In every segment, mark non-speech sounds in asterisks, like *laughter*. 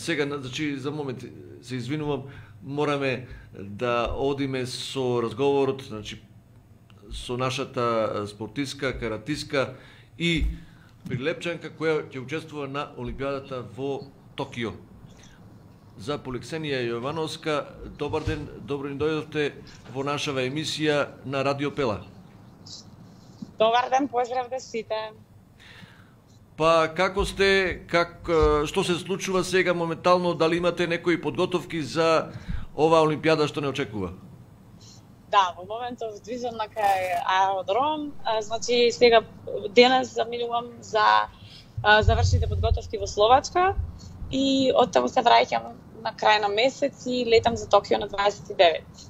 Сега, значи, за момент се извинувам, мораме да одиме со разговорот, значи, со нашата спортистка, каратиска и прилепчанка која ќе учествува на Олимпијадата во Токио. За Поликсенија Јовановска, добар ден, добро ни дојдовте во нашава емисија на Радио Пела. Добар ден, поздрав да сите. Па како сте, как што се случува сега моментално, дали имате некои подготовки за оваа олимпијада што не очекува? Да, во моментов движам на кај аеродром, а, значи сега денес заминувам за а, завршите подготовки во Словачка и од таму се враќам на крај на месец и летам за Токио на 29.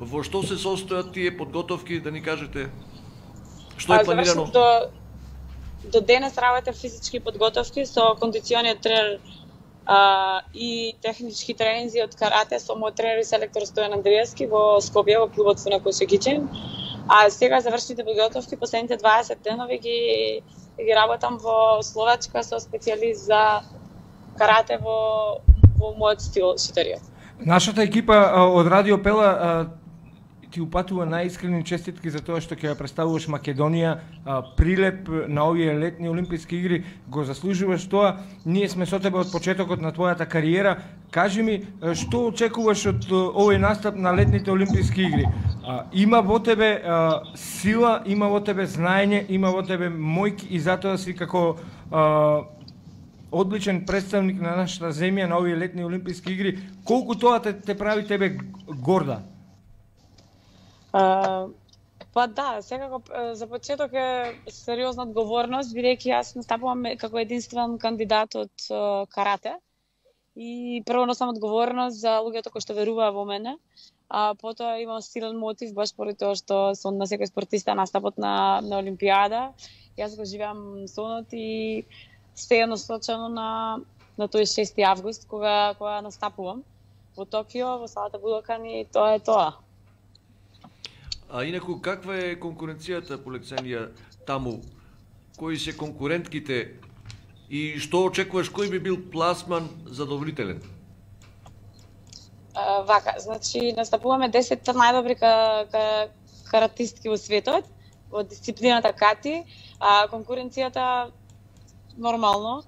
Во што се состојат тие подготовки, да ни кажете? Што е планирано? До, до денес работев физички подготовки со кондициониот тренер а, и технички тренинзи од карате со мој тренер и селектор Стојан Андреевски во Скопје во клубот Фуна Шегичен. А сега завршите подготовки последните 20 денови ги ги работам во Словачка со специјалист за карате во во мојот стил шитерија. Нашата екипа од Радио Пела ти упатува најискрени честитки за тоа што ќе ја представуваш Македонија а, прилеп на овие летни олимписки игри, го заслужуваш тоа. Ние сме со тебе од почетокот на твојата кариера. Кажи ми што очекуваш од овој настап на летните олимписки игри? А, има во тебе а, сила, има во тебе знаење, има во тебе мојки и затоа си како а, одличен представник на нашата земја на овие летни олимписки игри. Колку тоа те, те прави тебе горда? Па да, секако за почеток е сериозна одговорност, бидејќи јас настапувам како единствен кандидат од карате. И прво носам одговорност за луѓето кои што веруваа во мене, а потоа имам силен мотив баш поради тоа што сон на секој спортиста настапот на на олимпијада. Јас го живеам сонот и се насочено на на тој 6 август кога кога настапувам во Токио во салата Будокан и тоа е тоа. А инаку, каква е конкуренцијата по лекценија таму? Кои се конкурентките и што очекуваш, кој би бил пласман задоволителен? А, вака, значи, настапуваме 10 најдобри ка, ка, каратистки во светот, во дисциплината кати, а конкуренцијата нормално.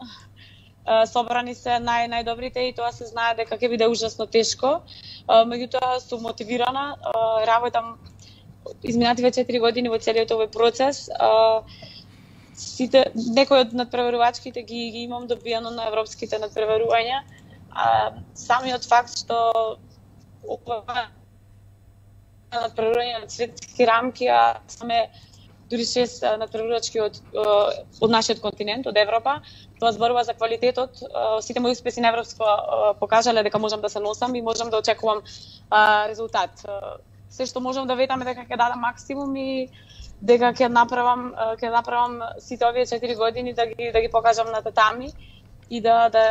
собрани се нај најдобрите и тоа се знае дека ќе биде ужасно тешко. меѓутоа сум мотивирана, работам изминативе 4 години во целиот овој процес. А, сите некои од надпреварувачките ги, ги имам добиено на европските надпреварувања. А, самиот факт што ова надпреварување на светски рамки, а саме дури шест надпреварувачки од, од нашиот континент, од Европа. Тоа зборува за квалитетот. Сите мои успеси на Европско покажале дека можам да се носам и можам да очекувам резултат се што можам да ветам дека ќе дадам максимум и дека ќе направам ќе направам сите овие 4 години да ги да ги покажам на татами и да да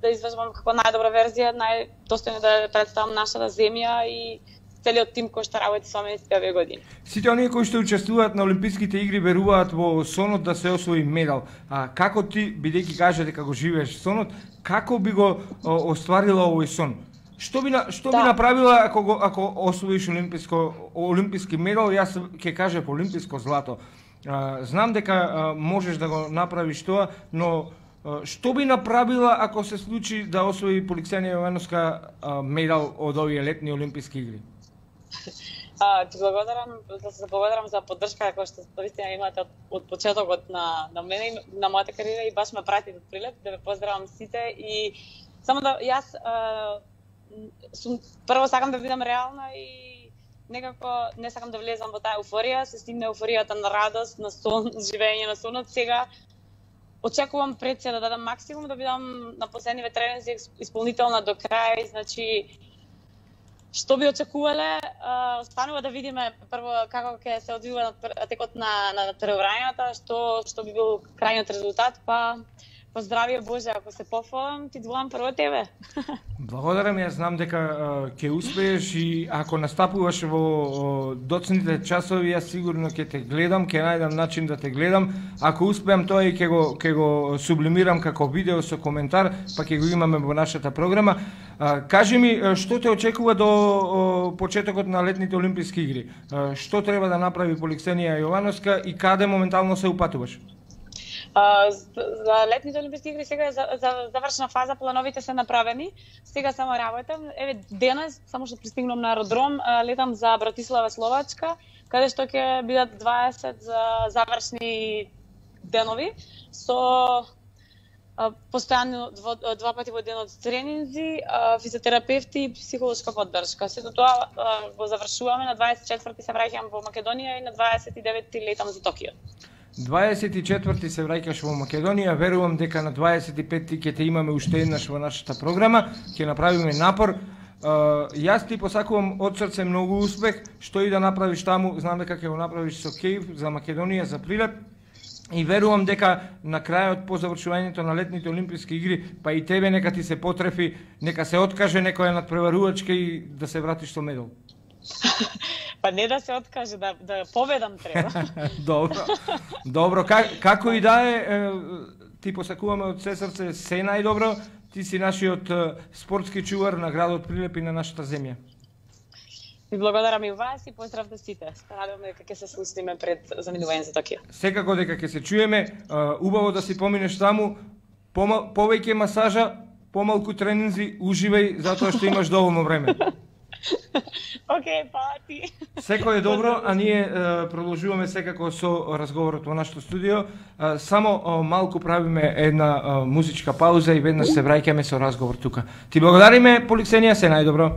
да извежбам како најдобра верзија, најдостојно да представам нашата земја и целиот тим кој што работи со мене сите овие години. Сите оние кои што учествуваат на Олимписките игри веруваат во сонот да се освои медал. А како ти, бидејќи кажа дека го живееш сонот, како би го остварила овој сон? Што би што да. би направила ако го, ако освоиш олимписко олимписки медал, јас ќе кажа по олимписко злато. А, знам дека а, можеш да го направиш тоа, но а, што би направила ако се случи да освои Поликсенија Јовановска медал од овие летни олимписки игри? А, ти благодарам, да се благодарам за поддршка која што вистина имате од, од почетокот на на мене на мојата кариера и баш ме прати од прилеп да ве поздравам сите и само да јас а, сум прво сакам да бидам реална и некако не сакам да влезам во таа еуфорија, се стигне еуфоријата на радост, на сон, *laughs* живење на сонот. Сега очекувам пред се да дадам максимум, да бидам на последниве тренинзи исполнителна до крај, значи што би очекувале, останува да видиме прво како ќе се одвива текот на на, на што што би бил крајниот резултат, па Поздравија Боже, ако се пофалам, ти двојам прво тебе. *laughs* Благодарам, јас знам дека ќе успееш и ако настапуваш во доцните часови, јас сигурно ќе те гледам, ќе најдам начин да те гледам. Ако успеам тоа и ќе го ќе го сублимирам како видео со коментар, па ќе го имаме во нашата програма. Кажи ми што те очекува до почетокот на летните олимписки игри? Што треба да направи Поликсенија Јовановска и каде моментално се упатуваш? За летните олимписки игри сега е за, за завршна фаза, плановите се направени. Сега само работам. Еве денес само што пристигнам на аеродром, летам за Братислава Словачка, каде што ќе бидат 20 за завршни денови со постојано два, два пати во денот тренинзи, физиотерапевти и психолошка поддршка. Сето тоа го завршуваме на 24-ти се враќам во Македонија и на 29-ти летам за Токио. 24 се враќаш во Македонија, верувам дека на 25 ќе те имаме уште еднаш во нашата програма, ќе направиме напор. Uh, јас ти посакувам од срце многу успех, што и да направиш таму, знам дека ќе го направиш со Кејв за Македонија за прилеп. И верувам дека на крајот по завршувањето на летните олимписки игри, па и тебе нека ти се потрефи, нека се откаже некоја надпреварувачка и да се вратиш со медал. *laughs* Па не да се откаже, да, да победам треба. *laughs* Добро. Добро, как, како и да е, ти посакуваме од се срце се најдобро, ти си нашиот спортски чувар на градот Прилеп и на нашата земја. Ви благодарам и вас и поздрав до сите. Радуваме дека ќе се слушнеме пред заминување за Токио. Секако дека ќе се чуеме, убаво да си поминеш таму, повеќе масажа, помалку тренинзи, уживај затоа што имаш доволно време. *laughs* *laughs* Океј, пати. Секој е добро, а ние продолжуваме секако со разговорот во нашето студио. Само малку правиме една музичка пауза и веднаш се враќаме со разговор тука. Ти благодариме, Поликсенија, се најдобро.